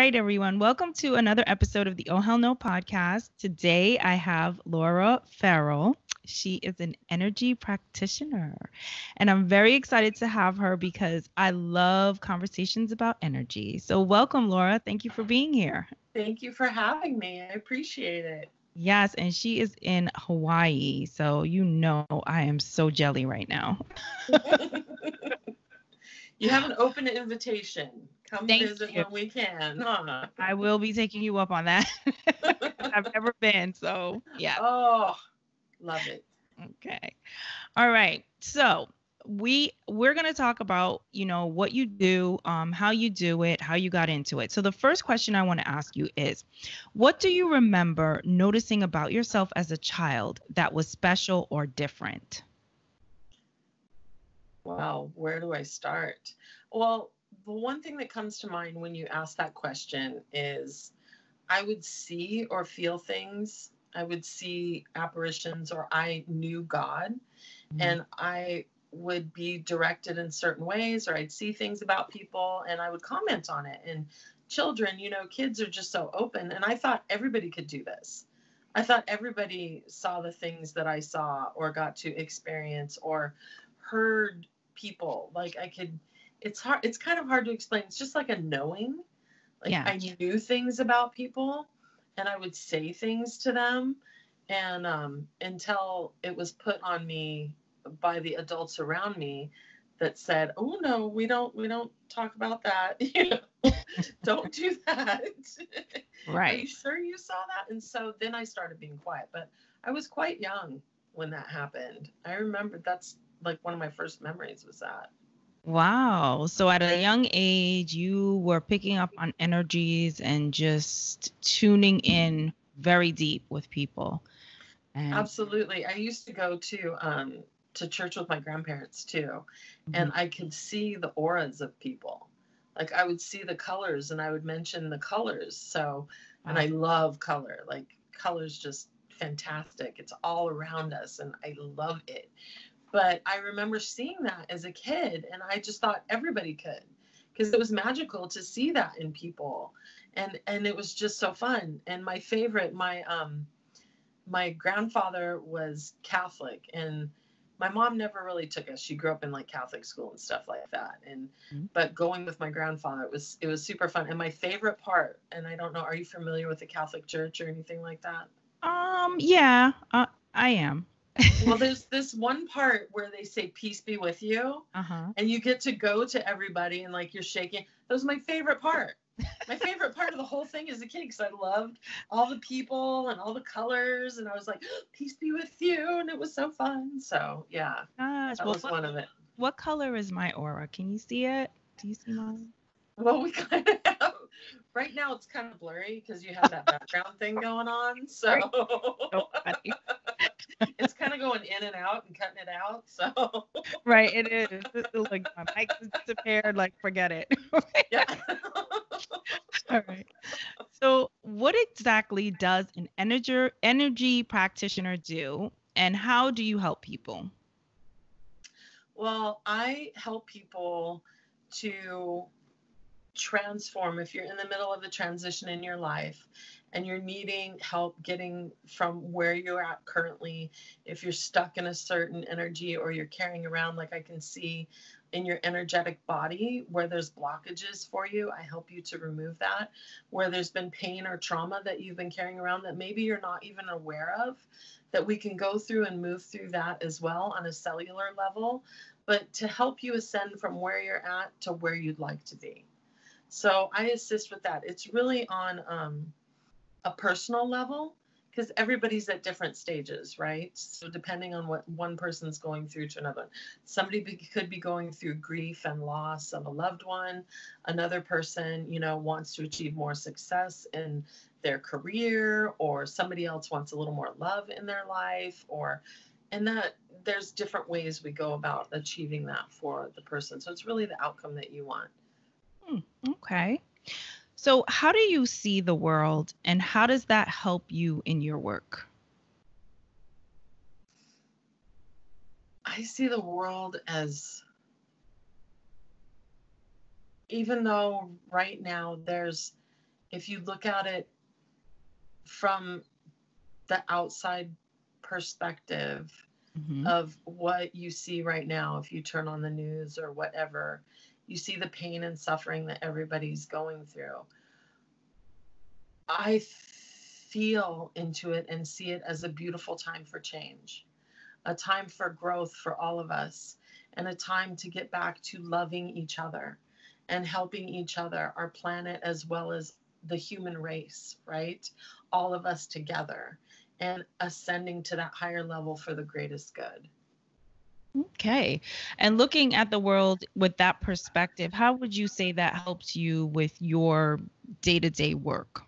right, everyone. Welcome to another episode of the Oh Hell No podcast. Today I have Lora Farrell. She is an energy practitioner. And I'm very excited to have her because I love conversations about energy. So, welcome, Lora. Thank you for being here. Thank you for having me. I appreciate it. Yes, and she is in Hawaii. So, you know, I am so jelly right now. you have an open invitation. Come Thank visit you. when we can. Huh? I will be taking you up on that. I've never been, so yeah. Oh, love it. Okay. All right. So we we're going to talk about you know what you do um, how you do it how you got into it so the first question i want to ask you is what do you remember noticing about yourself as a child that was special or different wow where do i start well the one thing that comes to mind when you ask that question is I would see or feel things. I would see apparitions or I knew God mm-hmm. and I would be directed in certain ways or I'd see things about people and I would comment on it. And children, you know, kids are just so open. And I thought everybody could do this. I thought everybody saw the things that I saw or got to experience or heard people. Like I could it's hard it's kind of hard to explain. It's just like a knowing. Like yeah. i knew things about people and i would say things to them and um, until it was put on me by the adults around me that said oh no we don't we don't talk about that. You know don't do that. Right. are you sure you saw that? And so then i started being quiet but i was quite young when that happened. I remember that's like one of my first memories was that Wow. So at a young age, you were picking up on energies and just tuning in very deep with people. And Absolutely. I used to go to um to church with my grandparents too, mm-hmm. and I could see the auras of people. Like I would see the colors and I would mention the colors. So, and I love color. Like color's just fantastic. It's all around us and I love it. But I remember seeing that as a kid, and I just thought everybody could because it was magical to see that in people. And and it was just so fun. And my favorite my um my grandfather was catholic and my mom never really took us. She grew up in like catholic school and stuff like that. And mm-hmm. but going with my grandfather it was it was super fun. And my favorite part and i don't know are you familiar with the catholic church or anything like that? Um yeah uh, i am well, there's this one part where they say "Peace be with you," uh-huh. and you get to go to everybody and like you're shaking. That was my favorite part. My favorite part of the whole thing as a kid because I loved all the people and all the colors, and I was like, "Peace be with you," and it was so fun. So yeah, Gosh, that well, was what, one of it. What color is my aura? Can you see it? Do you see mine? Well, we kind of have. Right now, it's kind of blurry because you have that background thing going on. So. so it's kind of going in and out and cutting it out. So right, it is. like my mic disappeared. Like forget it. yeah. All right. So, what exactly does an energy energy practitioner do, and how do you help people? Well, I help people to transform if you're in the middle of a transition in your life and you're needing help getting from where you're at currently, if you're stuck in a certain energy or you're carrying around, like I can see in your energetic body where there's blockages for you, I help you to remove that. Where there's been pain or trauma that you've been carrying around that maybe you're not even aware of, that we can go through and move through that as well on a cellular level, but to help you ascend from where you're at to where you'd like to be. So I assist with that. It's really on um, a personal level because everybody's at different stages, right? So depending on what one person's going through to another, somebody be, could be going through grief and loss of a loved one. Another person, you know, wants to achieve more success in their career, or somebody else wants a little more love in their life, or and that there's different ways we go about achieving that for the person. So it's really the outcome that you want. Okay. So, how do you see the world and how does that help you in your work? I see the world as, even though right now there's if you look at it from the outside perspective mm-hmm. of what you see right now, if you turn on the news or whatever, you see the pain and suffering that everybody's going through. I feel into it and see it as a beautiful time for change, a time for growth for all of us, and a time to get back to loving each other and helping each other, our planet, as well as the human race, right? All of us together and ascending to that higher level for the greatest good. Okay. And looking at the world with that perspective, how would you say that helps you with your day to day work?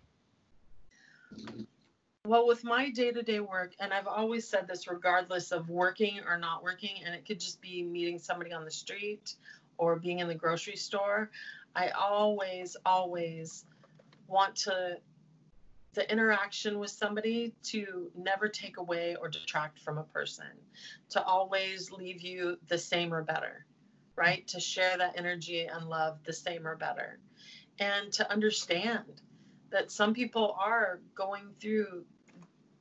Well, with my day to day work, and I've always said this regardless of working or not working, and it could just be meeting somebody on the street or being in the grocery store, I always, always want to the interaction with somebody to never take away or detract from a person, to always leave you the same or better, right? To share that energy and love the same or better. And to understand that some people are going through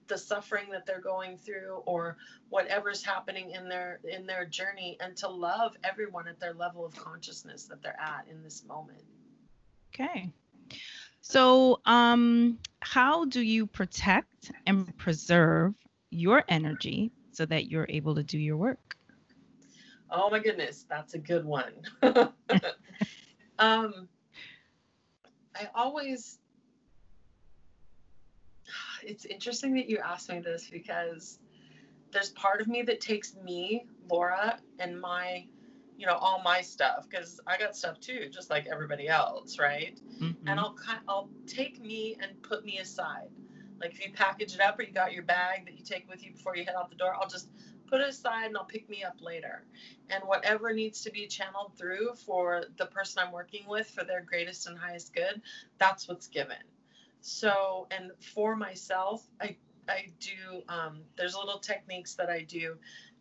the suffering that they're going through or whatever's happening in their in their journey and to love everyone at their level of consciousness that they're at in this moment. Okay. So, um, how do you protect and preserve your energy so that you're able to do your work? Oh my goodness, that's a good one. um, I always, it's interesting that you asked me this because there's part of me that takes me, Lora, and my you know all my stuff because I got stuff too, just like everybody else, right? Mm-hmm. And I'll I'll take me and put me aside. Like if you package it up or you got your bag that you take with you before you head out the door, I'll just put it aside and I'll pick me up later. And whatever needs to be channeled through for the person I'm working with for their greatest and highest good, that's what's given. So, and for myself, I I do um, there's little techniques that I do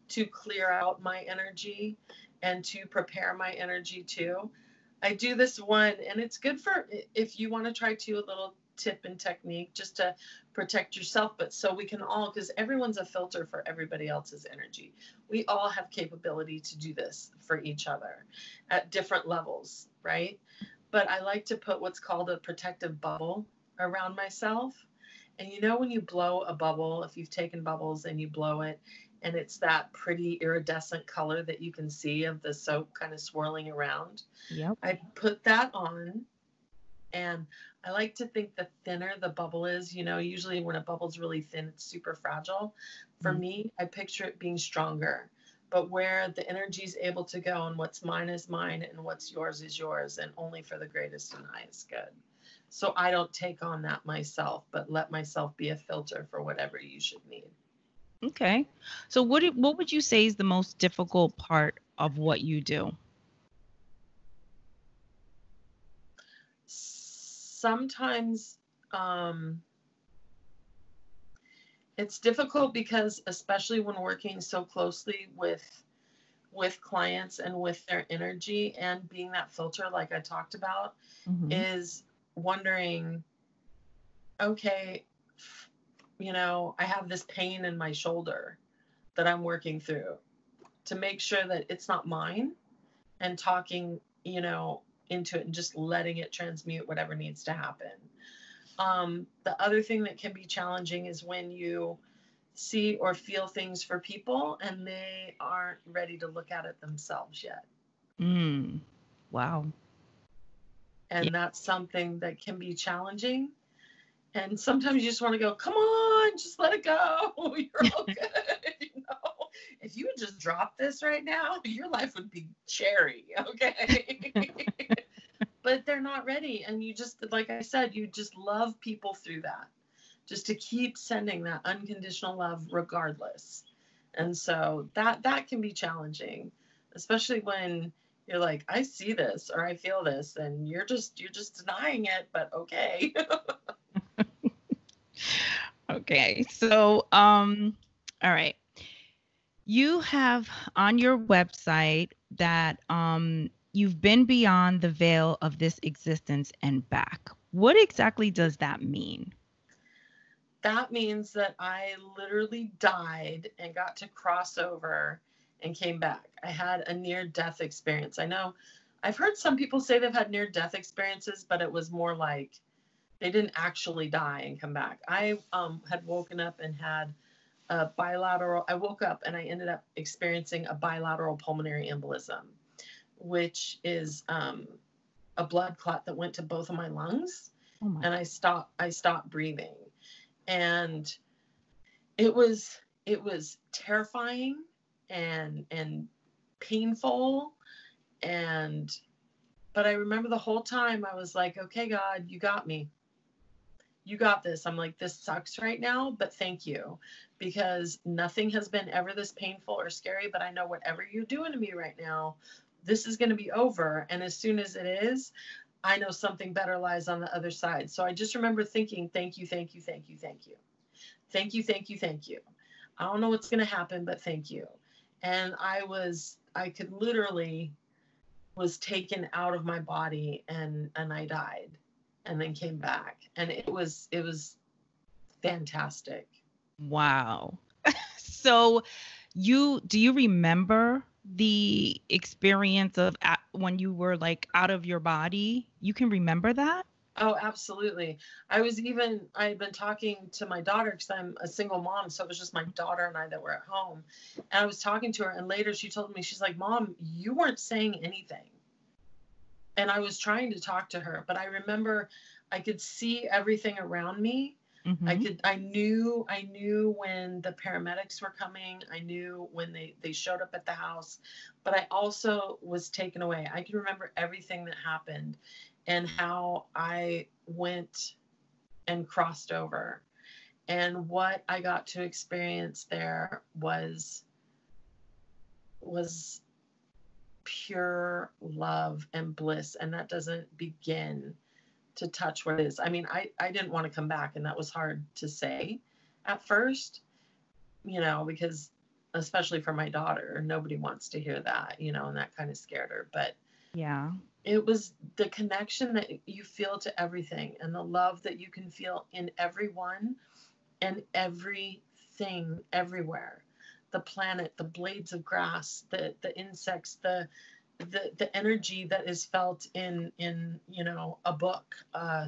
to clear out my energy and to prepare my energy too. I do this one, and it's good for if you want to try to a little tip and technique just to protect yourself, but so we can all, because everyone's a filter for everybody else's energy. We all have capability to do this for each other at different levels, right? But I like to put what's called a protective bubble around myself. And you know, when you blow a bubble, if you've taken bubbles and you blow it, and it's that pretty iridescent color that you can see of the soap kind of swirling around. Yep. I put that on and I like to think the thinner the bubble is, you know, usually when a bubble's really thin, it's super fragile. For mm-hmm. me, I picture it being stronger. But where the energy is able to go and what's mine is mine and what's yours is yours and only for the greatest and highest good. So I don't take on that myself, but let myself be a filter for whatever you should need. Okay. So what do, what would you say is the most difficult part of what you do? Sometimes um, it's difficult because especially when working so closely with with clients and with their energy and being that filter like I talked about mm-hmm. is wondering okay you know, I have this pain in my shoulder that I'm working through to make sure that it's not mine and talking, you know, into it and just letting it transmute whatever needs to happen. Um, the other thing that can be challenging is when you see or feel things for people and they aren't ready to look at it themselves yet. Mm. Wow. And yeah. that's something that can be challenging and sometimes you just want to go, come on, just let it go. You're all good. you know, if you would just drop this right now, your life would be cherry. Okay. but they're not ready. And you just, like I said, you just love people through that, just to keep sending that unconditional love regardless. And so that that can be challenging, especially when you're like, I see this or I feel this, and you're just you're just denying it, but okay. Okay. So, um, all right. You have on your website that um, you've been beyond the veil of this existence and back. What exactly does that mean? That means that I literally died and got to cross over and came back. I had a near death experience. I know I've heard some people say they've had near death experiences, but it was more like they didn't actually die and come back. I um, had woken up and had a bilateral, I woke up and I ended up experiencing a bilateral pulmonary embolism, which is um, a blood clot that went to both of my lungs. Oh my. And I stopped, I stopped breathing. And it was, it was terrifying and, and painful and but I remember the whole time I was like, okay, God, you got me. You got this. I'm like, this sucks right now, but thank you because nothing has been ever this painful or scary. But I know whatever you're doing to me right now, this is going to be over. And as soon as it is, I know something better lies on the other side. So I just remember thinking, thank you, thank you, thank you, thank you. Thank you, thank you, thank you. I don't know what's going to happen, but thank you. And I was, I could literally was taken out of my body and and I died and then came back and it was it was fantastic. Wow. so you do you remember the experience of when you were like out of your body? You can remember that? Oh, absolutely. I was even, I had been talking to my daughter because I'm a single mom. So it was just my daughter and I that were at home. And I was talking to her. And later she told me, she's like, Mom, you weren't saying anything. And I was trying to talk to her, but I remember I could see everything around me. Mm-hmm. I could I knew I knew when the paramedics were coming. I knew when they they showed up at the house, but I also was taken away. I can remember everything that happened and how I went and crossed over. And what I got to experience there was was pure love and bliss. And that doesn't begin to touch what is. I mean, I, I didn't want to come back, and that was hard to say at first, you know, because especially for my daughter, nobody wants to hear that, you know, and that kind of scared her. But yeah, it was the connection that you feel to everything and the love that you can feel in everyone and everything everywhere the planet the blades of grass the the insects the the, the energy that is felt in in you know a book uh,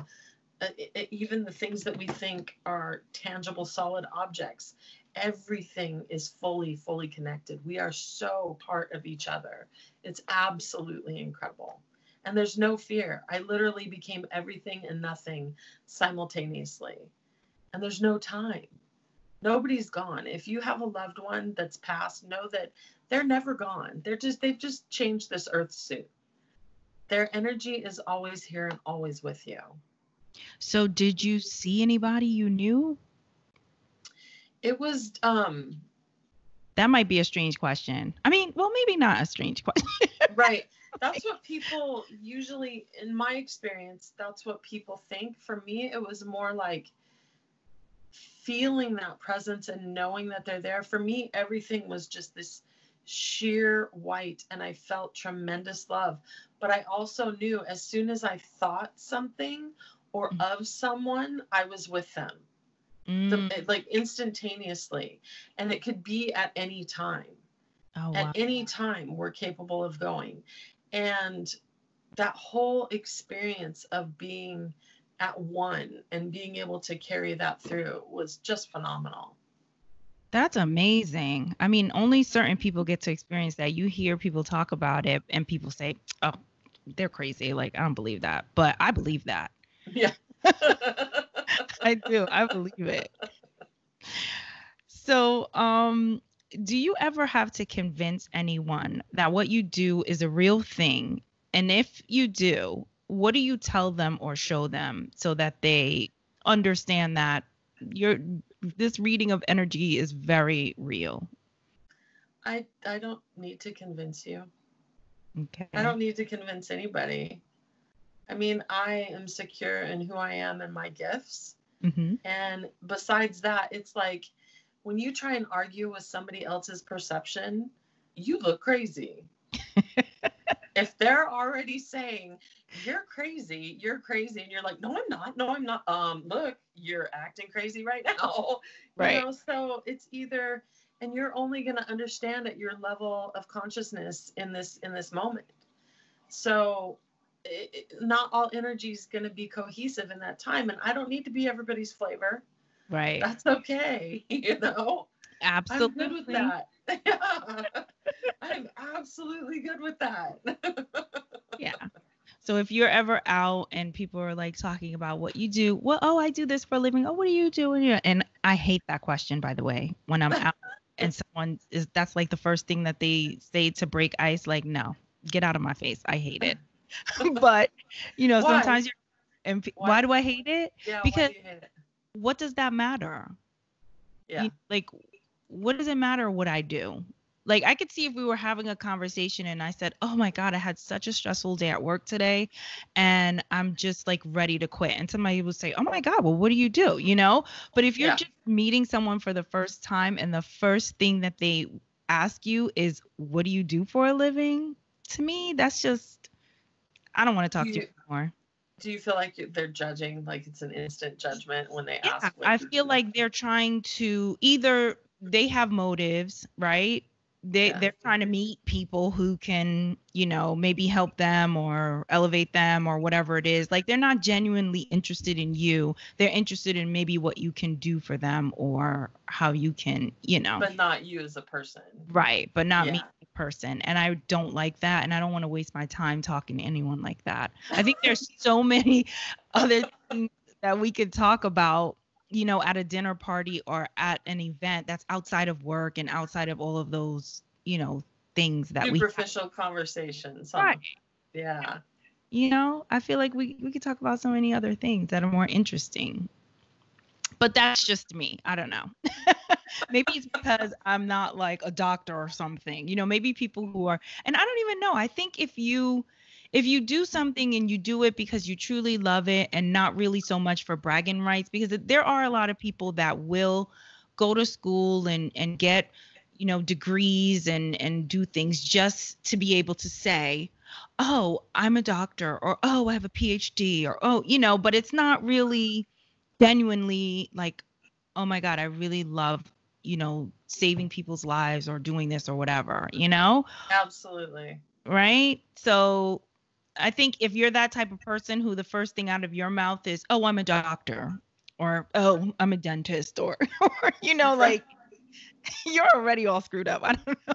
it, even the things that we think are tangible solid objects everything is fully fully connected we are so part of each other it's absolutely incredible and there's no fear. I literally became everything and nothing simultaneously. And there's no time. Nobody's gone. If you have a loved one that's passed, know that they're never gone. They're just they've just changed this earth suit. Their energy is always here and always with you. So did you see anybody you knew? It was um that might be a strange question. I mean, well, maybe not a strange question. right that's what people usually in my experience that's what people think for me it was more like feeling that presence and knowing that they're there for me everything was just this sheer white and i felt tremendous love but i also knew as soon as i thought something or mm. of someone i was with them mm. the, like instantaneously and it could be at any time Oh, wow. At any time, we're capable of going. And that whole experience of being at one and being able to carry that through was just phenomenal. That's amazing. I mean, only certain people get to experience that. You hear people talk about it and people say, oh, they're crazy. Like, I don't believe that. But I believe that. Yeah. I do. I believe it. So, um, do you ever have to convince anyone that what you do is a real thing? And if you do, what do you tell them or show them so that they understand that your this reading of energy is very real? I I don't need to convince you. Okay. I don't need to convince anybody. I mean, I am secure in who I am and my gifts. Mm-hmm. And besides that, it's like when you try and argue with somebody else's perception, you look crazy. if they're already saying you're crazy, you're crazy, and you're like, no, I'm not, no, I'm not. Um, look, you're acting crazy right now. Right. You know, so it's either, and you're only going to understand at your level of consciousness in this in this moment. So, it, not all energy is going to be cohesive in that time, and I don't need to be everybody's flavor. Right. That's okay. You know, Absolutely. I'm good with that. Yeah. I'm absolutely good with that. Yeah. So if you're ever out and people are like talking about what you do, well, oh, I do this for a living. Oh, what do you do? And, and I hate that question, by the way, when I'm out and someone is that's like the first thing that they say to break ice. Like, no, get out of my face. I hate it. but you know, Why? sometimes you're. And Why? why do I hate it? Yeah, Because- hate it? What does that matter? Yeah. You- like what does it matter what i do? Like i could see if we were having a conversation and i said oh my god i had such a stressful day at work today and i'm just like ready to quit. And somebody would say oh my god well what do you do? You know? But if you're Yeah. just meeting someone for the first time and the first thing that they ask you is what do you do for a living? To me that's just i don't want to talk to you You- anymore. Do you feel like they're judging, like it's an instant judgment when they yeah, ask? I feel like they're trying to either they have motives, right? They Yeah. they're trying to meet people who can, you know, maybe help them or elevate them or whatever it is. Like they're not genuinely interested in you. They're interested in maybe what you can do for them or how you can, you know. but not you as a person. right, but not me Yeah. as a person. And I don't like that and I don't want to waste my time talking to anyone like that. I think there's so many other things that we could talk about, you know, at a dinner party or at an event that's outside of work and outside of all of those, you know, things that we, Superficial conversations. huh? Right. Yeah. you know, I feel like we we could talk about so many other things that are more interesting. But that's just me. I don't know. maybe it's because I'm not like a doctor or something. You know, maybe people who are and I don't even know. I think if you if you do something and you do it because you truly love it and not really so much for bragging rights because there are a lot of people that will go to school and and get you know degrees and and do things just to be able to say oh i'm a doctor or oh i have a phd or oh you know but it's not really genuinely like oh my god i really love you know saving people's lives or doing this or whatever you know Absolutely. right? So I think if you're that type of person who the first thing out of your mouth is, "Oh, I'm a doctor," or "Oh, I'm a dentist," or, or you know, like you're already all screwed up. I don't know.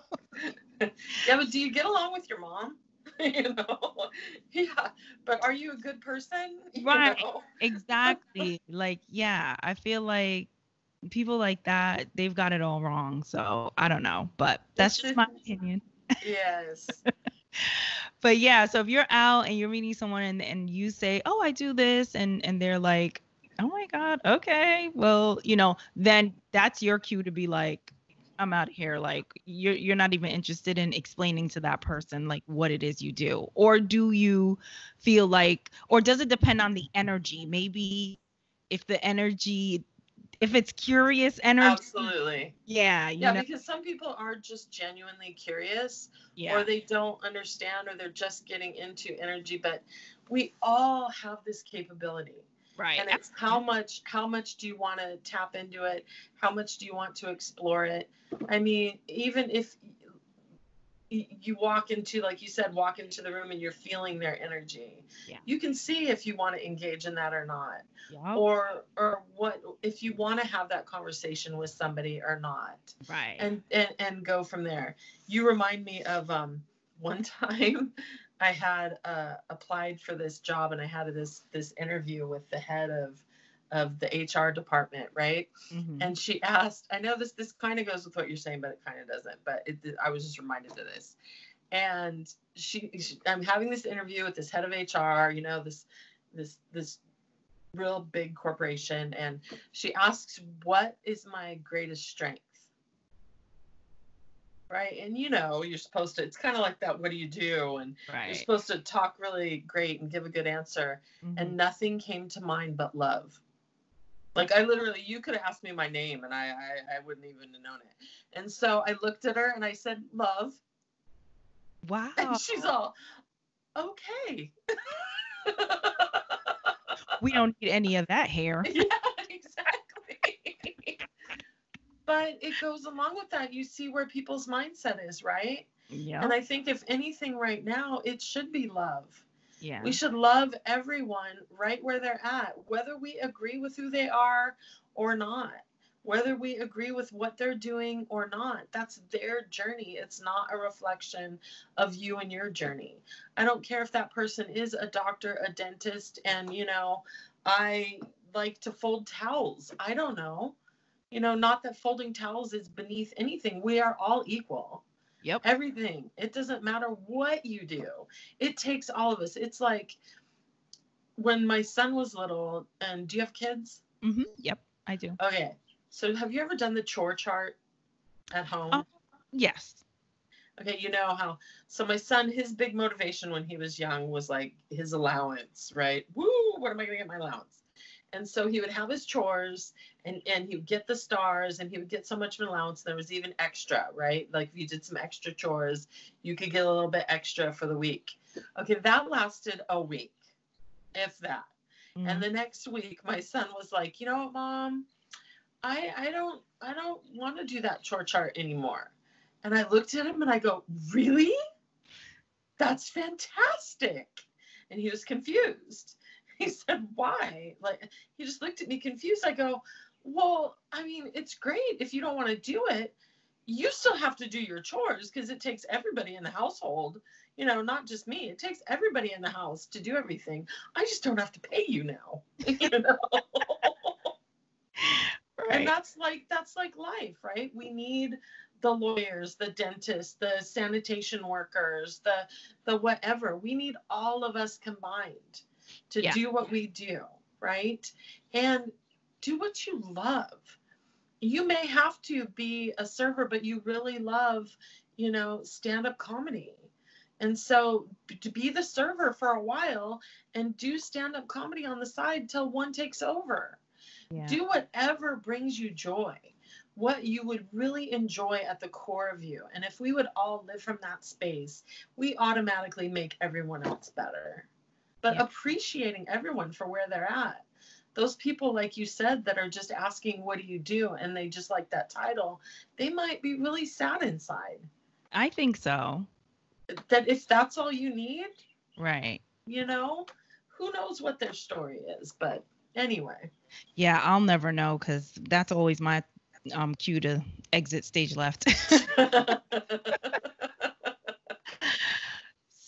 Yeah, but do you get along with your mom? you know. Yeah. But are you a good person? You Right. know? Exactly. like, yeah, I feel like people like that, they've got it all wrong. So I don't know, but that's just my opinion. Yes. But yeah, so if you're out and you're meeting someone and, and you say, "Oh, I do this," and and they're like, "Oh my god, okay, well, you know," then that's your cue to be like, "I'm out of here." Like you're you're not even interested in explaining to that person like what it is you do, or do you feel like, or does it depend on the energy? Maybe if the energy, if it's curious energy, Absolutely. yeah, you Yeah, know, because some people are just genuinely curious yeah, or they don't understand or they're just getting into energy, but we all have this capability. right, and it's how much how much do you want to tap into it? How much do you want to explore it? I mean even if you walk into like you said walk into the room and you're feeling their energy. Yeah. you can see if you want to engage in that or not. Yeah, or or what if you want to have that conversation with somebody or not. Right, and and and go from there. You remind me of um one time I had uh, applied for this job and I had this this interview with the head of of the HR department, right? mhm, And she asked, I know this this kind of goes with what you're saying, but it kind of doesn't. But it, I was just reminded of this. And she, she, I'm having this interview with this head of HR, you know, this this this real big corporation, and she asks, "What is my greatest strength?" Right, and you know, you're supposed to. It's kind of like that. What do you do? And you're supposed to talk really great and give a good answer mhm. and nothing came to mind but love. Like I literally, you could have asked me my name and I, I, I wouldn't even have known it. And so I looked at her and I said, "Love," Wow. and she's all, okay. we don't need any of that hair. yeah, exactly. but it goes along with that. You see where people's mindset is, right? Yeah. And I think if anything right now, it should be love. Yeah. We should love everyone right where they're at, whether we agree with who they are or not, whether we agree with what they're doing or not. That's their journey. It's not a reflection of you and your journey. I don't care if that person is a doctor, a dentist, and, you know, I like to fold towels. I don't know. You know, not that folding towels is beneath anything. We are all equal. Yep. Everything. It doesn't matter what you do. It takes all of us. It's like when my son was little, and do you have kids? hmm Yep, I do. Okay. So have you ever done the chore chart at home? Oh. Yes. Okay, you know how so my son, his big motivation when he was young was like his allowance, right? Woo, what am I gonna get my allowance? And so he would have his chores and, and he would get the stars and he would get so much of an allowance. There was even extra, right? Like if you did some extra chores, you could get a little bit extra for the week. Okay, that lasted a week, if that. Mhm. And the next week, my son was like, you know what, mom, I I don't I don't want to do that chore chart anymore. And I looked at him and I go, really? That's fantastic. And he was confused. He said, why? Like he just looked at me confused. I go, well, I mean, it's great if you don't want to do it. You still have to do your chores because it takes everybody in the household, you know, not just me. It takes everybody in the house to do everything. I just don't have to pay you now. you know? right. and that's like that's like life right we need the lawyers the dentists the sanitation workers the the whatever we need all of us combined to Yeah. do what we do right? And do what you love. You may have to be a server but you really love you know stand up comedy. And so to be the server for a while and do stand up comedy on the side till one takes over. Yeah. do whatever brings you joy what you would really enjoy at the core of you. And if we would all live from that space we automatically make everyone else better but Yeah. appreciating everyone for where they're at those people like you said that are just asking what do you do and they just like that title they might be really sad inside I think so. that if that's all you need Right. you know who knows what their story is but anyway Yeah, I'll never know because that's always my um cue to exit stage left.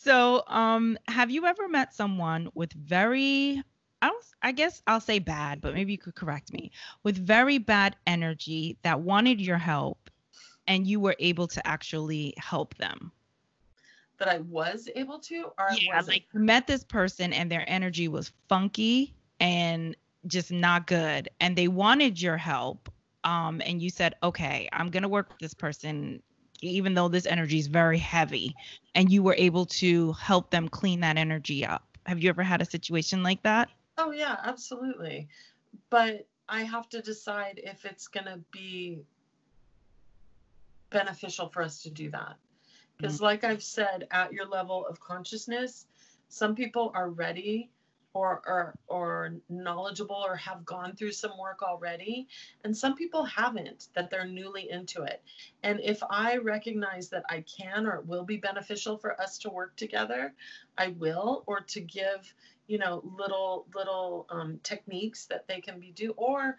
so, um, have you ever met someone with very I don't I guess I'll say bad, but maybe you could correct me. With very bad energy that wanted your help and you were able to actually help them. that i was able to or I yeah, like met this person and their energy was funky and just not good and they wanted your help um and you said okay i'm going to work with this person even though this energy is very heavy and you were able to help them clean that energy up have you ever had a situation like that Oh yeah, absolutely. But I have to decide if it's going to be beneficial for us to do that. Mm. Because like I've said, at your level of consciousness, some people are ready or, or or knowledgeable or have gone through some work already and some people haven't that they're newly into it. And if i recognize that i can or it will be beneficial for us to work together i will or to give you know little little um, techniques that they can be do or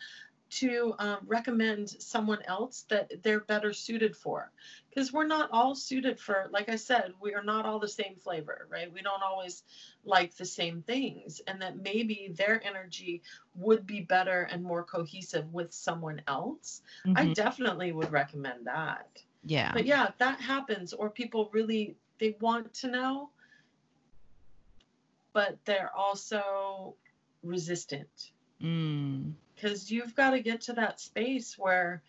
to um, recommend someone else that they're better suited for. Because we're not all suited for like i said we are not all the same flavor right? We don't always like the same things and that maybe their energy would be better and more cohesive with someone else. I Mhm. definitely would recommend that. Yeah. But yeah that happens or people really they want to know but they're also resistant. Mm. Because you've got to get to that space where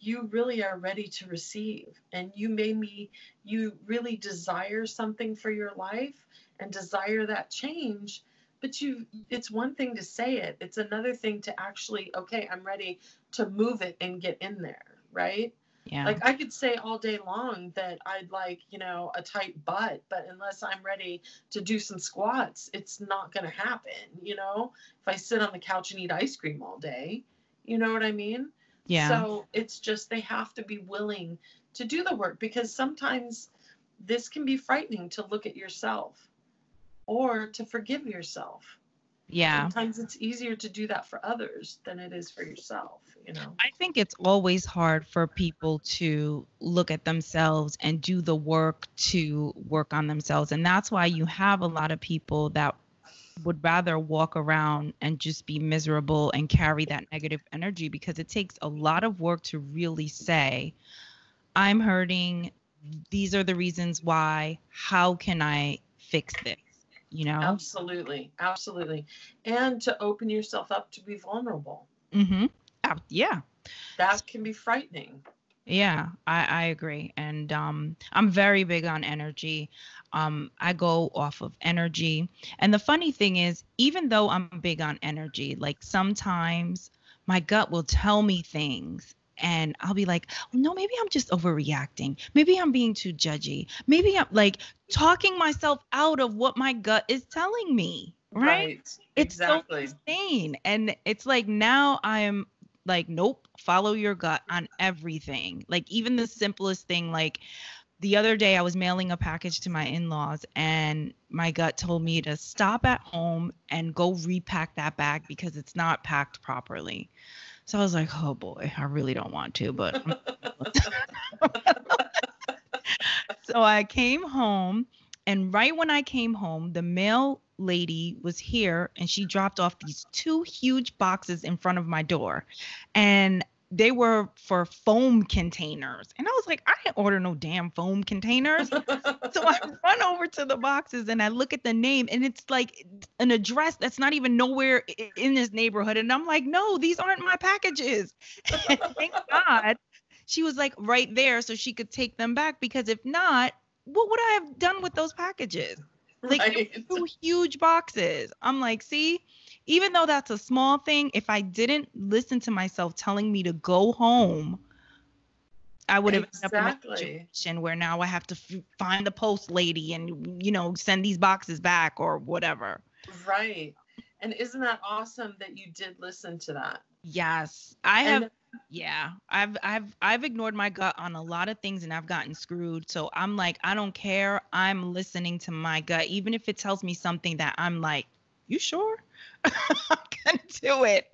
you really are ready to receive. And you maybe you really desire something for your life and desire that change but you it's one thing to say it it's another thing to actually okay i'm ready to move it and get in there right Yeah. Like I could say all day long that I'd like, you know, a tight butt, but unless I'm ready to do some squats, it's not going to happen, you know? If I sit on the couch and eat ice cream all day, you know what I mean? yeah. So it's just they have to be willing to do the work because sometimes this can be frightening to look at yourself or to forgive yourself. Yeah. Sometimes it's easier to do that for others than it is for yourself, you know. I think it's always hard for people to look at themselves and do the work to work on themselves. And that's why you have a lot of people that would rather walk around and just be miserable and carry that negative energy because it takes a lot of work to really say, I'm hurting. These are the reasons why. How can I fix this? You know? Absolutely. Absolutely. And to open yourself up to be vulnerable. Mm-hmm. Yeah. That can be frightening. Yeah, I, I agree. And um, I'm very big on energy. Um, I go off of energy. And the funny thing is, even though I'm big on energy, like sometimes my gut will tell me things and I'll be like, "Oh, no, maybe I'm just overreacting. Maybe I'm being too judgy. Maybe I'm like talking myself out of what my gut is telling me. Right? It's exactly. so insane. And it's like now I'm like, nope, follow your gut on everything. Like even the simplest thing, like the other day I was mailing a package to my in-laws and my gut told me to stop at home and go repack that bag because it's not packed properly. So I was like, oh boy, I really don't want to, but so I came home and right when I came home, the mail lady was here and she dropped off these two huge boxes in front of my door. And they were for foam containers. And I was like, I didn't order no damn foam containers. so I run over to the boxes and I look at the name and it's like an address that's not even nowhere in this neighborhood. And I'm like, no, these aren't my packages. And thank God she was like right there so she could take them back because if not, what would I have done with those packages? Like right. two huge boxes. I'm like, see, even though that's a small thing, if I didn't listen to myself telling me to go home, I would have ended up in a situation where now I have to f- find the post lady and you know send these boxes back or whatever. Right. And isn't that awesome that you did listen to that? Yes, I have. And Yeah, I've I've I've ignored my gut on a lot of things and I've gotten screwed. So I'm like, I don't care. I'm listening to my gut, even if it tells me something that I'm like, you sure? I'm gonna do it.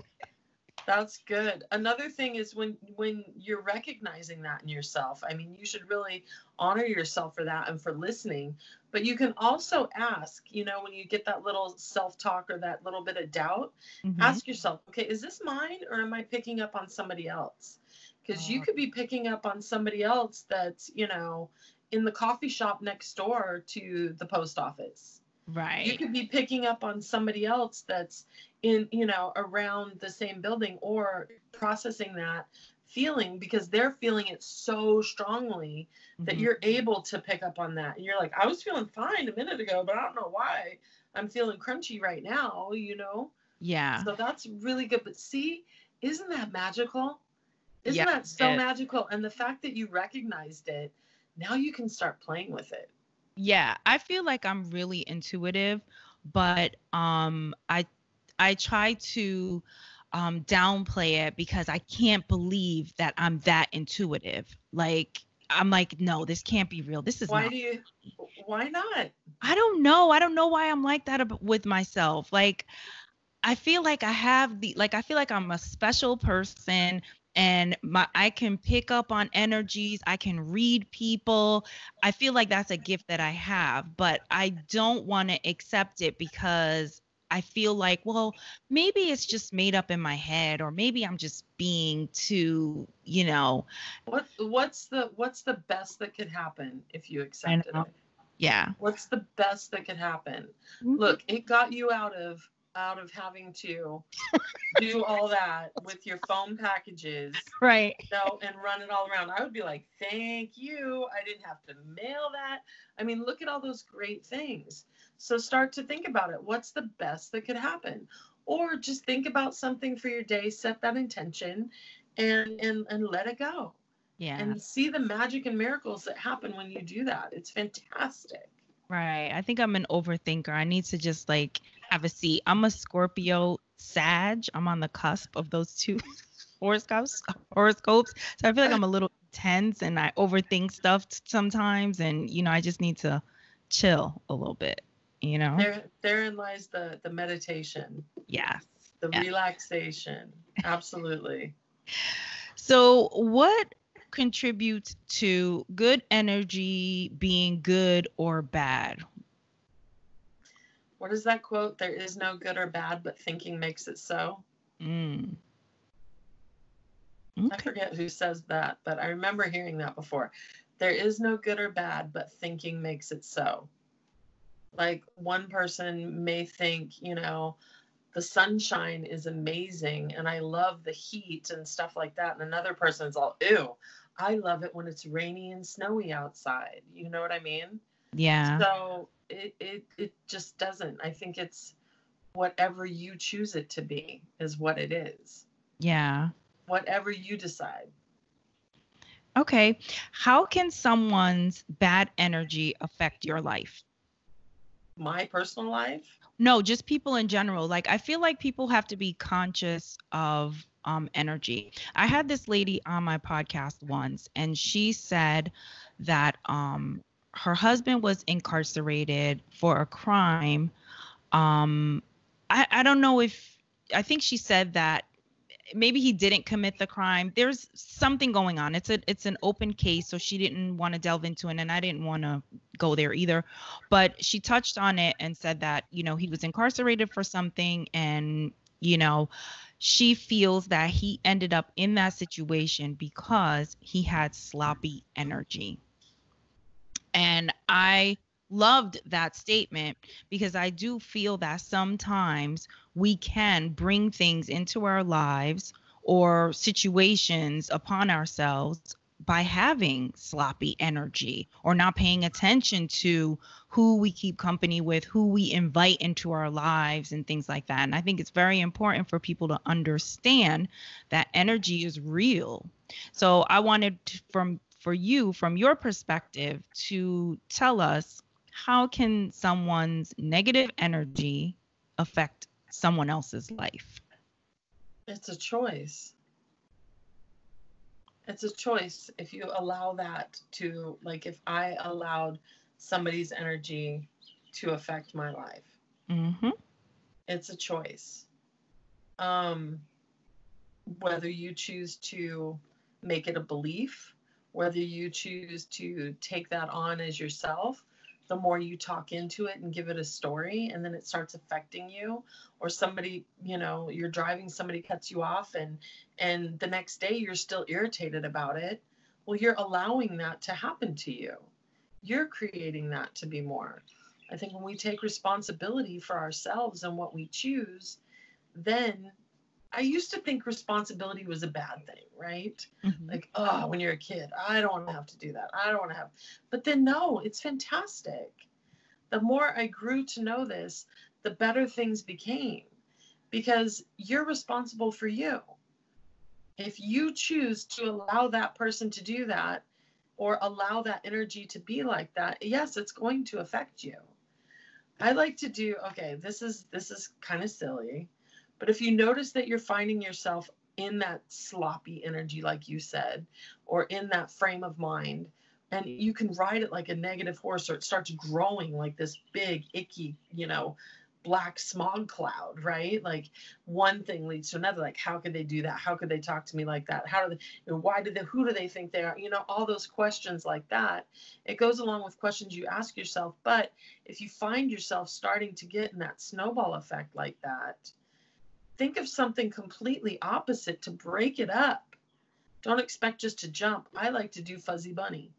That's good. Another thing is when when you're recognizing that in yourself. I mean, you should really honor yourself for that and for listening. But you can also ask, you know, when you get that little self-talk or that little bit of doubt, Mhm. ask yourself, okay, is this mine or am I picking up on somebody else? Because you Oh. could be picking up on somebody else that's, you know, in the coffee shop next door to the post office. You could be picking up on somebody else that's in, you know, around the same building or processing that feeling because they're feeling it so strongly that Mhm. you're able to pick up on that. And you're like, I was feeling fine a minute ago, but I don't know why I'm feeling crunchy right now, you know? Yeah. So that's really good. But see, isn't that magical? Isn't Yeah, that so it- magical? And the fact that you recognized it, now you can start playing with it. Yeah, I feel like I'm really intuitive, but um I I try to um downplay it because I can't believe that I'm that intuitive. Like I'm like, no, this can't be real. This is Why do you why not? I don't know. I don't know why I'm like that with myself. Like I feel like I have the like I feel like I'm a special person and my I can pick up on energies, I can read people. I feel like that's a gift that I have, but I don't want to accept it because I feel like, well, maybe it's just made up in my head or maybe I'm just being too, you know, What what's the what's the best that could happen if you accepted it? yeah. What's the best that could happen? Mhm. Look, it got you out of out of having to do all that with your phone packages, Right. So, and run it all around. I would be like, "Thank you. I didn't have to mail that." I mean, look at all those great things. So start to think about it. What's the best that could happen? Or just think about something for your day, set that intention and and and let it go. Yeah. and see the magic and miracles that happen when you do that. It's fantastic. Right. I think I'm an overthinker. I need to just like have a seat. I'm a Scorpio Sag. I'm on the cusp of those two horoscopes horoscopes. So I feel like I'm a little tense and I overthink stuff sometimes and you know, I just need to chill a little bit, you know? There therein lies the the meditation, Yes. the Yeah. relaxation. Absolutely. So what contributes to good energy being good or bad? What is that quote? There is no good or bad, but thinking makes it so. Mm. I forget who says that, but I remember hearing that before. There is no good or bad, but thinking makes it so. Like one person may think, you know, the sunshine is amazing and I love the heat and stuff like that. And another person's all, ew, I love it when it's rainy and snowy outside. You know what I mean? Yeah. So it, it it just doesn't. I think it's whatever you choose it to be is what it is. Yeah. Whatever you decide. Okay. How can someone's bad energy affect your life? My personal life, No, just people in general. Like I feel like people have to be conscious of um energy. I had this lady on my podcast once and she said that um her husband was incarcerated for a crime. Um I I don't know if I think she said that maybe he didn't commit the crime. There's something going on. It's a it's an open case, so she didn't want to delve into it and I didn't want to go there either. But she touched on it and said that, you know, he was incarcerated for something and, you know, she feels that he ended up in that situation because he had sloppy energy. And I loved that statement because I do feel that sometimes we can bring things into our lives or situations upon ourselves by having sloppy energy or not paying attention to who we keep company with, who we invite into our lives, and things like that. And I think it's very important for people to understand that energy is real. So I wanted to, from for you, from your perspective, to tell us how can someone's negative energy affect someone else's life? it's a choice. It's a choice if you allow that to like if I allowed somebody's energy to affect my life. Mm-hmm. It's a choice. Um whether you choose to make it a belief, whether you choose to take that on as yourself, the more you talk into it and give it a story and then it starts affecting you or somebody you know you're driving somebody cuts you off and and the next day you're still irritated about it well you're allowing that to happen to you. You're creating that to be more. I think when we take responsibility for ourselves and what we choose then i used to think responsibility was a bad thing right? Mm-hmm. like oh when you're a kid i don't want to have to do that. I don't want to have but then no it's fantastic. The more i grew to know this the better things became because you're responsible for you. If you choose to allow that person to do that or allow that energy to be like that yes it's going to affect you. I like to do okay this is this is kind of silly but if you notice that you're finding yourself in that sloppy energy, like you said, or in that frame of mind, and you can ride it like a negative horse, or it starts growing like this big, icky, you know, black smog cloud, right? Like one thing leads to another. Like, how could they do that? How could they talk to me like that? How do they, you know, why did they, who do they think they are? You know, all those questions like that. It goes along with questions you ask yourself. But if you find yourself starting to get in that snowball effect like that, think of something completely opposite to break it up. Don't expect just to jump. I like to do fuzzy bunny.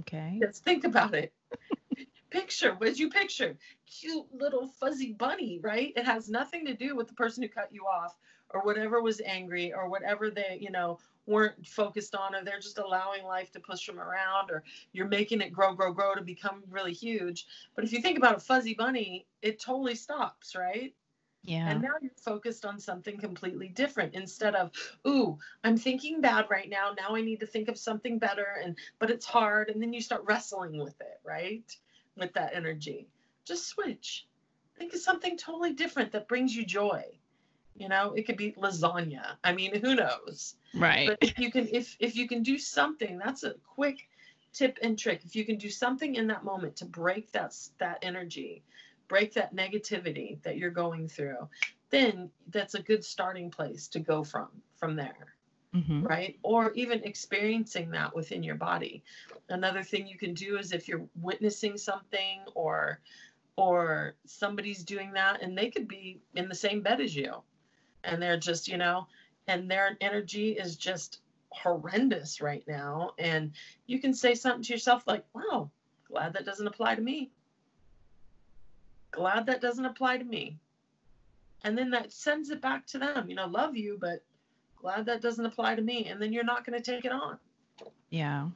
Okay. Let's think about it. picture, what did you picture? Cute little fuzzy bunny, right? It has nothing to do with the person who cut you off or whatever was angry or whatever they, you know, weren't focused on or they're just allowing life to push them around or you're making it grow, grow, grow to become really huge. But if you think about a fuzzy bunny, it totally stops, right? Yeah. And now you're focused on something completely different instead of, ooh, I'm thinking bad right now. Now I need to think of something better and but it's hard and then you start wrestling with it, right? With that energy. Just switch. Think of something totally different that brings you joy. You know, it could be lasagna. I mean, who knows? Right. But if you can if if you can do something, that's a quick tip and trick. If you can do something in that moment to break that that energy, break that negativity that you're going through, then that's a good starting place to go from from there. Mhm. Right? Or even experiencing that within your body. Another thing you can do is if you're witnessing something or or somebody's doing that and they could be in the same bed as you and they're just, you know, and their energy is just horrendous right now and you can say something to yourself like, "Wow, glad that doesn't apply to me." Glad that doesn't apply to me. And then that sends it back to them, you know, love you, but glad that doesn't apply to me. And then you're not going to take it on. Yeah.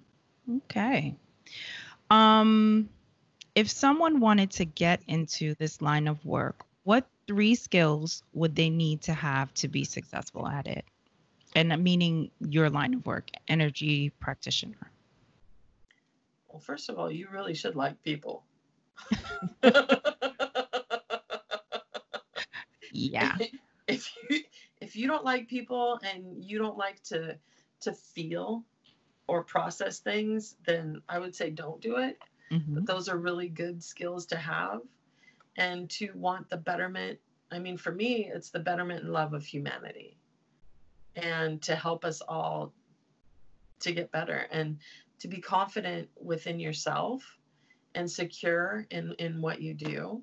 Okay. Um if someone wanted to get into this line of work, what three skills would they need to have to be successful at it? And uh, meaning your line of work, energy practitioner. Well, first of all, you really should like people. Yeah. if you if you don't like people and you don't like to to feel or process things, then I would say don't do it. Mhm. But those are really good skills to have and to want the betterment. I mean, for me, it's the betterment and love of humanity and to help us all to get better and to be confident within yourself and secure in, in what you do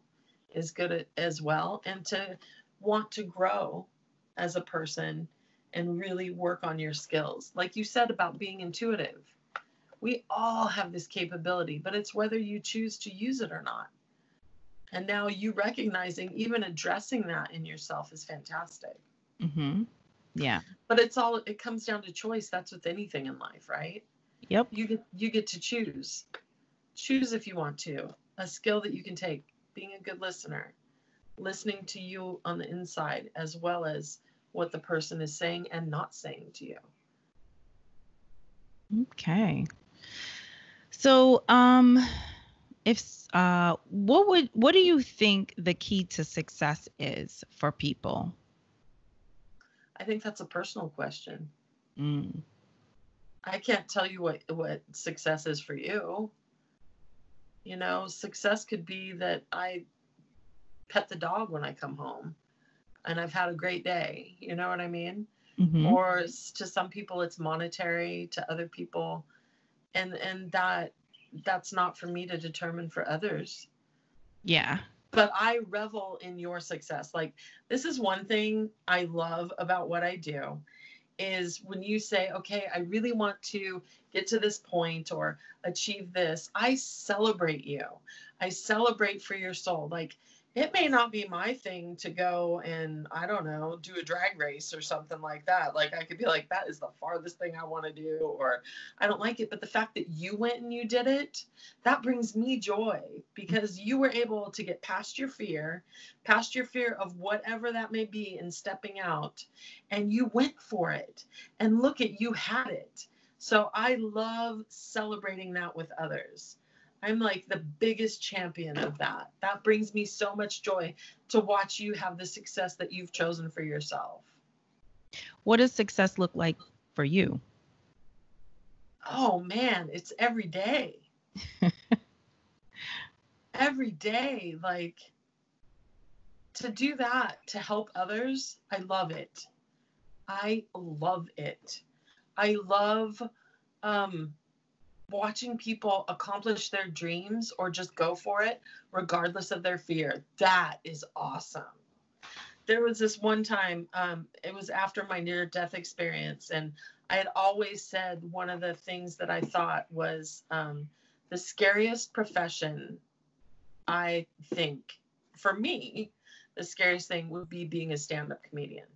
is good as well. And to want to grow as a person and really work on your skills. Like you said about being intuitive, we all have this capability, but it's whether you choose to use it or not. And now you recognizing, even addressing that in yourself is fantastic. Mm-hmm. Yeah. But it's all it comes down to choice. That's with anything in life, right? Yep. You get you get to choose. Choose if you want to. A skill that you can take, being a good listener, listening to you on the inside as well as what the person is saying and not saying to you. Okay. So, um, if uh, what would what do you think the key to success is for people? I think that's a personal question. Mm. I can't tell you what what success is for you. You know, success could be that I pet the dog when I come home and I've had a great day. You know what I mean? Mhm. Or to some people it's monetary, to other people and and that that's not for me to determine for others. Yeah. But I revel in your success. Like this is one thing I love about what I do is when you say, okay, I really want to get to this point or achieve this, I celebrate you. I celebrate for your soul. Like it may not be my thing to go and I don't know, do a drag race or something like that. Like I could be like, that is the farthest thing I want to do, or I don't like it. But the fact that you went and you did it, that brings me joy because you were able to get past your fear, past your fear of whatever that may be and stepping out, and you went for it. And look at you had it. So I love celebrating that with others. I'm like the biggest champion of that. That brings me so much joy to watch you have the success that you've chosen for yourself. What does success look like for you? Oh man, it's every day. every day. Like to do that, to help others, I love it. I love it. I love um, watching people accomplish their dreams or just go for it, regardless of their fear. That is awesome. There was this one time, um, it was after my near death experience, and I had always said one of the things that I thought was um, the scariest profession, I think, for me, the scariest thing would be being a stand up comedian.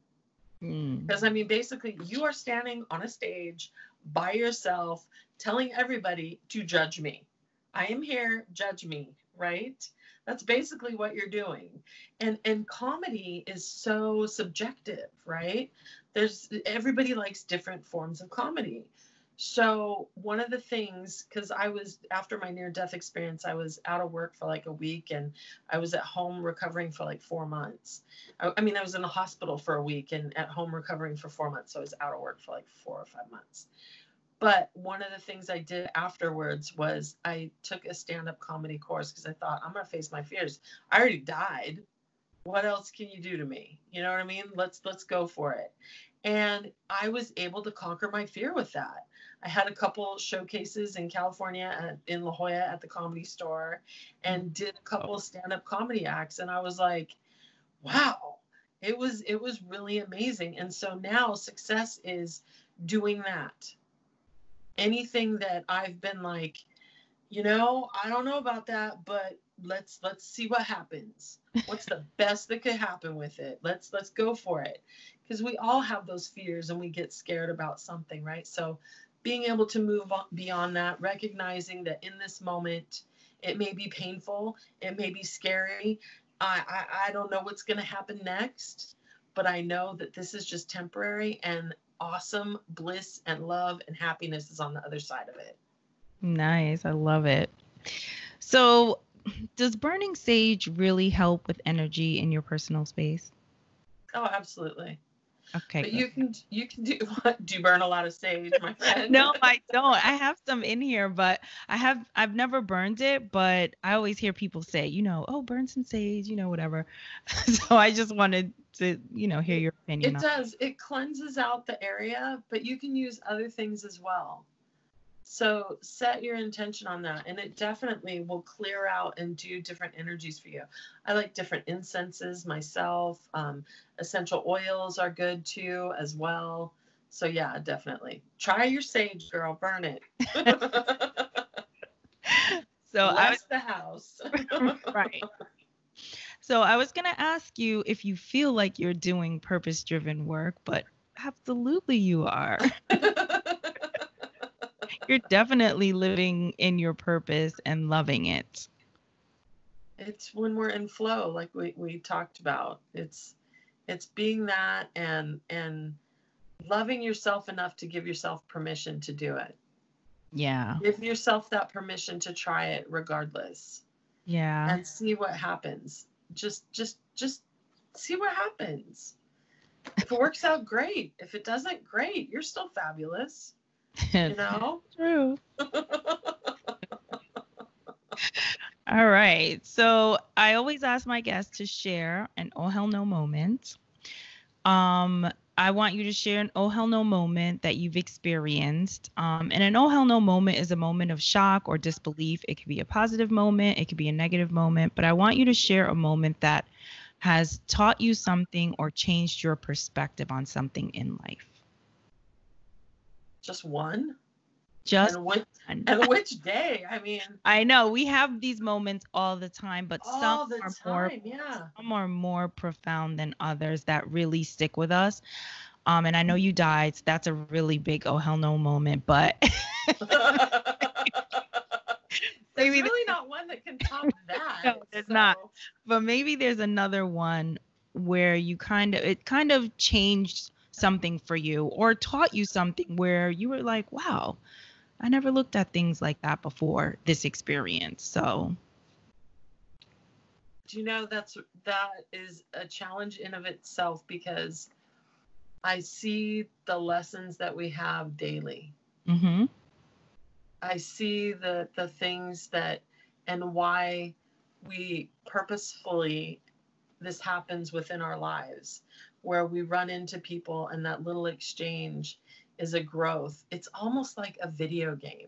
Mm. Because I mean, basically, you are standing on a stage by yourself, telling everybody to judge me. I am here, judge me, right? That's basically what you're doing. And and comedy is so subjective, right? There's everybody likes different forms of comedy. So one of the things, because I was after my near death experience, I was out of work for like a week and I was at home recovering for like four months. I, I, mean, I was in the hospital for a week and at home recovering for four months. So I was out of work for like four or five months. But one of the things I did afterwards was I took a stand-up comedy course because I thought I'm gonna face my fears. I already died. What else can you do to me? You know what I mean? Let's let's go for it. And I was able to conquer my fear with that. I had a couple showcases in California at, in La Jolla at the comedy store and did a couple oh. stand-up comedy acts and I was like, wow, it was it was really amazing. And so now success is doing that. Anything that I've been like, you know, I don't know about that, but let's let's see what happens. What's the best that could happen with it? Let's let's go for it. Because we all have those fears and we get scared about something, right? So being able to move on beyond that, recognizing that in this moment, it may be painful, it may be scary. I, I, I don't know what's going to happen next, but I know that this is just temporary and awesome bliss and love and happiness is on the other side of it. Nice. I love it. So, does burning sage really help with energy in your personal space? Oh, absolutely. Okay. But you can you can do? Do you burn a lot of sage, my friend? no, I don't. I have some in here, but I have I've never burned it, but I always hear people say, you know, oh, burn some sage, you know, whatever. so I just wanted to, you know, hear your opinion. It does. It. it cleanses out the area, but you can use other things as well. So set your intention on that, and it definitely will clear out and do different energies for you. I like different incenses myself. Um, essential oils are good too, as well. So yeah, definitely try your sage, girl. Burn it. so Bless I was the house. right. So I was gonna ask you if you feel like you're doing purpose-driven work, but absolutely you are you're definitely living in your purpose and loving it. It's when we're in flow, like we, we talked about. It's it's being that and and loving yourself enough to give yourself permission to do it. Yeah. Give yourself that permission to try it regardless. Yeah. And see what happens. Just just just see what happens. If it works out, great. If it doesn't, great. You're still fabulous. You know? True. All right. So I always ask my guests to share an oh hell no moment. Um, I want you to share an oh hell no moment that you've experienced. Um, and an oh hell no moment is a moment of shock or disbelief. It could be a positive moment, it could be a negative moment, but I want you to share a moment that has taught you something or changed your perspective on something in life. Just one? Just and which, one. and which day? I mean, I know we have these moments all the time, but some are time, more yeah. some are more profound than others that really stick with us. Um, and I know you died. So that's a really big oh hell no moment, but there's really not one that can top that. no, there's so. not. But maybe there's another one where you kind of it kind of changed something for you or taught you something where you were like, wow, I never looked at things like that before this experience. So do you know that's that is a challenge in of itself because I see the lessons that we have daily. Mm-hmm. I see the the things that and why we purposefully this happens within our lives where we run into people and that little exchange is a growth. It's almost like a video game.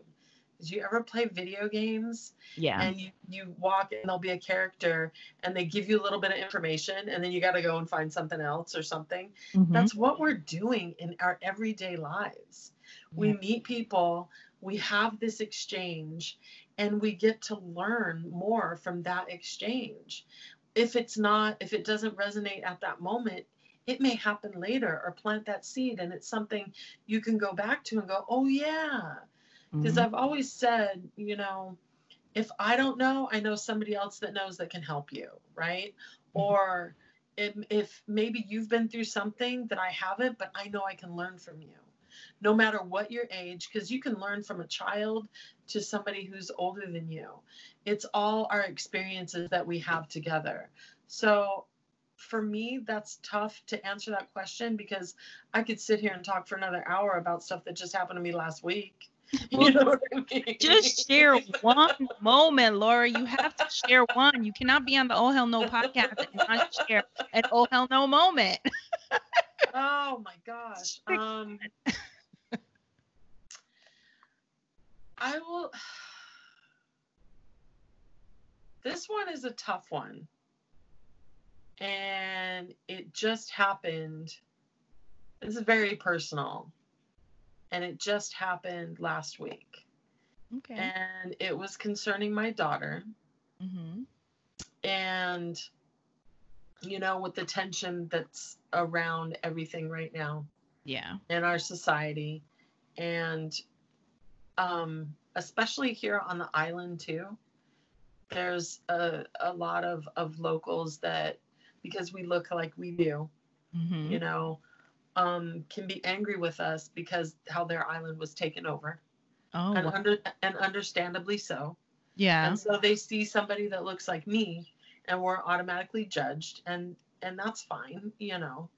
Did you ever play video games? Yeah. And you, you walk and there'll be a character and they give you a little bit of information and then you got to go and find something else or something. Mm-hmm. That's what we're doing in our everyday lives. Yeah. We meet people, we have this exchange, and we get to learn more from that exchange. If it's not, if it doesn't resonate at that moment, it may happen later or plant that seed and it's something you can go back to and go oh yeah because mm-hmm. i've always said you know if I don't know, I know somebody else that knows that can help you, right? Mhm. Or if, if maybe you've been through something that I haven't, but I know I can learn from you, no matter what your age, because you can learn from a child to somebody who's older than you. It's all our experiences that we have together. So for me, that's tough to answer that question because I could sit here and talk for another hour about stuff that just happened to me last week. You know what I mean? Just share one moment, Lora. You have to share one. You cannot be on the Oh Hell No podcast and not share an Oh Hell No moment. Oh my gosh. Um, I will. This one is a tough one. And it just happened. This is very personal. And it just happened last week. Okay. And it was concerning my daughter. Mm-hmm. And, you know, with the tension that's around everything right now. Yeah. in our society and um, especially here on the island too there's a, a lot of, of locals that because we look like we do Mm-hmm. you know um, can be angry with us because how their island was taken over Oh. and under and understandably so yeah. and so they see somebody that looks like me and we're automatically judged and and that's fine you know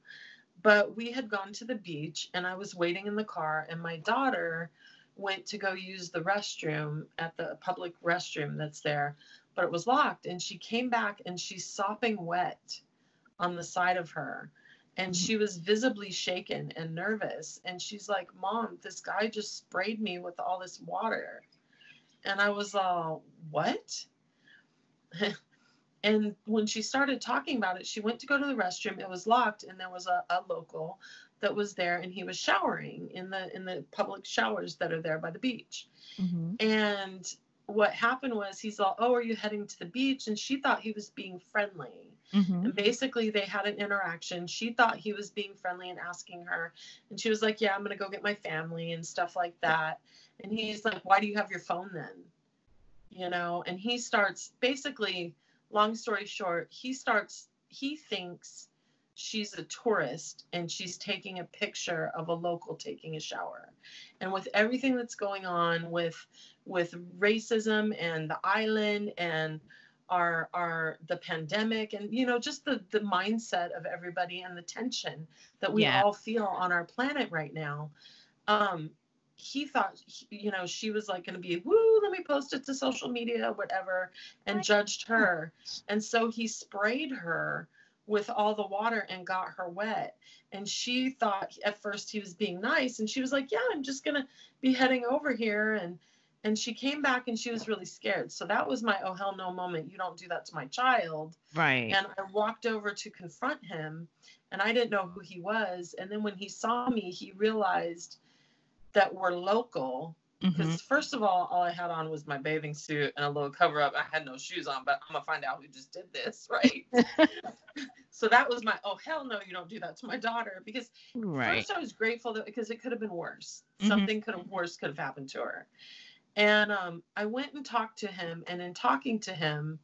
but we had gone to the beach and i was waiting in the car and my daughter went to go use the restroom at the public restroom that's there but it was locked and she came back and she's sopping wet on the side of her and she was visibly shaken and nervous and she's like mom this guy just sprayed me with all this water and I was all, what? and when she started talking about it, she went to go to the restroom. It was locked, and there was a, a local that was there, and he was showering in the in the public showers that are there by the beach. Mm-hmm. And what happened was he's all, oh, are you heading to the beach? And she thought he was being friendly. Mm-hmm. And basically, they had an interaction. She thought he was being friendly and asking her. And she was like, Yeah, I'm going to go get my family and stuff like that. And he's like, Why do you have your phone then? You know, and he starts basically, long story short, he starts, he thinks she's a tourist and she's taking a picture of a local taking a shower. And with everything that's going on with, with racism and the island and our our the pandemic and you know just the the mindset of everybody and the tension that we Yeah. all feel on our planet right now um he thought you know she was like going to be woo let me post it to social media whatever and Right. judged her and so he sprayed her with all the water and got her wet and she thought at first he was being nice and she was like yeah i'm just going to be heading over here and and she came back and she was really scared so that was my oh hell no moment you don't do that to my child Right. and i walked over to confront him and i didn't know who he was and then when he saw me he realized that we're local because mm-hmm. first of all all i had on was my bathing suit and a little cover up i had no shoes on but i'm gonna find out who just did this right so that was my oh hell no you don't do that to my daughter because Right. First, I was grateful that because it could have been worse. Mhm. Something could have worse could have happened to her. And um, I went and talked to him, and in talking to him,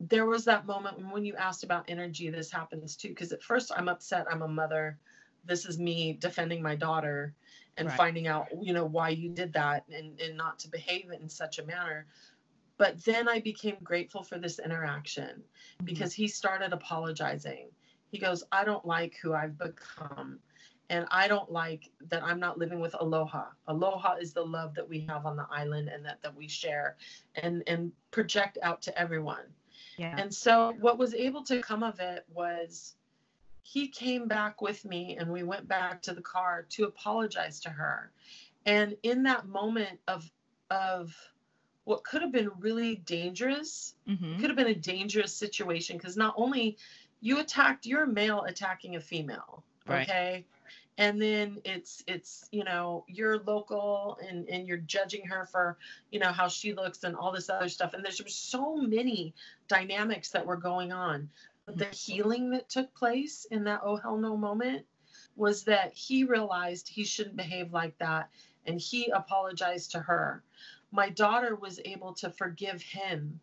there was that moment when, you asked about energy. This happens too, because at first I'm upset. I'm a mother. This is me defending my daughter and Right. finding out, you know, why you did that and, and not to behave in such a manner. But then I became grateful for this interaction Mm-hmm. because he started apologizing. He goes, I don't like who I've become. And I don't like that I'm not living with aloha. Aloha is the love that we have on the island and that, that we share and, and project out to everyone. yeah. And so what was able to come of it was he came back with me and we went back to the car to apologize to her. And in that moment of of what could have been really dangerous, mm-hmm. could have been a dangerous situation because not only you attacked you're a male attacking a female Right. okay and then it's it's you know you're local and and you're judging her for you know how she looks and all this other stuff. And there's so many dynamics that were going on. But the mm-hmm. healing that took place in that oh hell no moment was that he realized he shouldn't behave like that and he apologized to her. My daughter was able to forgive him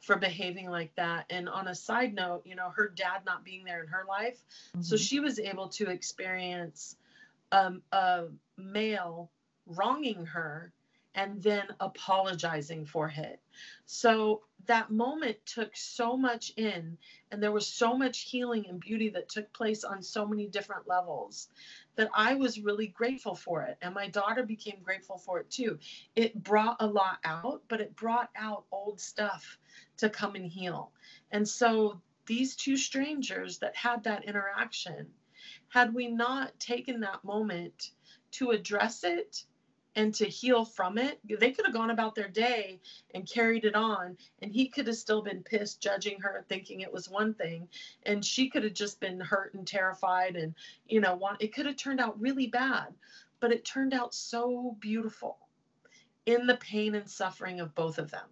for behaving like that. And on a side note, you know, her dad not being there in her life, mm-hmm. so she was able to experience um, a male wronging her and then apologizing for it. So that moment took so much in, and there was so much healing and beauty that took place on so many different levels that I was really grateful for it. And my daughter became grateful for it too. It brought a lot out, but it brought out old stuff to come and heal. And so these two strangers that had that interaction, had we not taken that moment to address it and to heal from it. They could have gone about their day and carried it on, and he could have still been pissed, judging her, thinking it was one thing, and she could have just been hurt and terrified, and you know, want, it could have turned out really bad, but it turned out so beautiful in the pain and suffering of both of them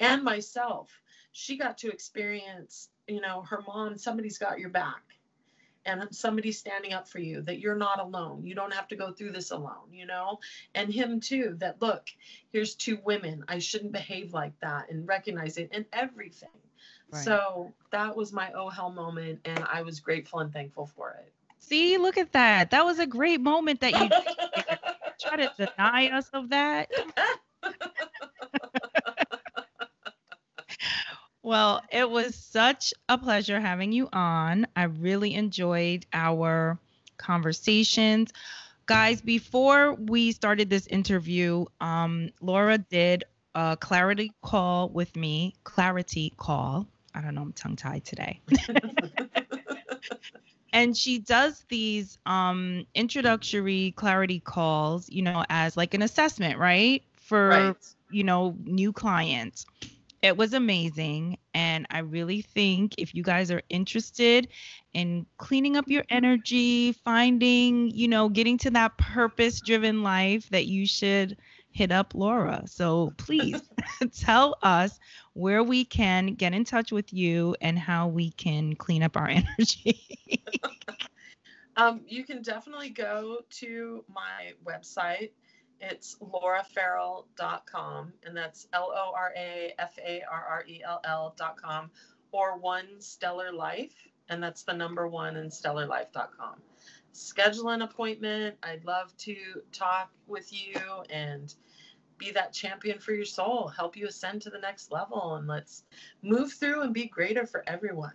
and myself. She got to experience, you know, her mom, somebody's got your back and somebody's standing up for you that you're not alone. You don't have to go through this alone you know? And him too that look here's two women. I shouldn't behave like that and recognize it and everything. Right. so that was my oh hell moment and i was grateful and thankful for it. See look at that. That was a great moment that you try to deny us of that Well, it was such a pleasure having you on. I really enjoyed our conversations. Guys, before we started this interview, um, Lora did a clarity call with me. Clarity call. I don't know, I'm tongue tied today. and she does these um, introductory clarity calls, you know, as like an assessment, right? For, right. you know, new clients it was amazing. And I really think if you guys are interested in cleaning up your energy, finding, you know, getting to that purpose driven life, that you should hit up Lora. So please tell us where we can get in touch with you and how we can clean up our energy. um, you can definitely go to my website, it's lorafarrell.com, and that's L O R A F A R R E L L.com, or One Stellar Life, and that's the number one in stellarlife.com. Schedule an appointment. I'd love to talk with you and be that champion for your soul, help you ascend to the next level, and let's move through and be greater for everyone.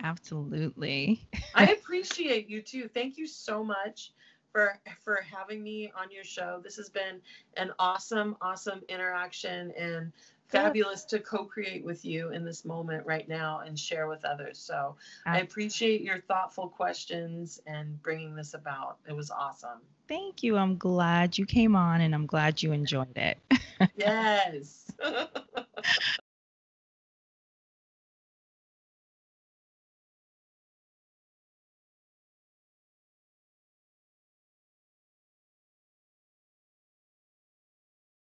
Absolutely. I appreciate you too. Thank you so much for for having me on your show. This has been an awesome, awesome interaction and fabulous to co-create with you in this moment right now and share with others. So I appreciate your thoughtful questions and bringing this about. It was awesome. Thank you. I'm glad you came on and I'm glad you enjoyed it. yes.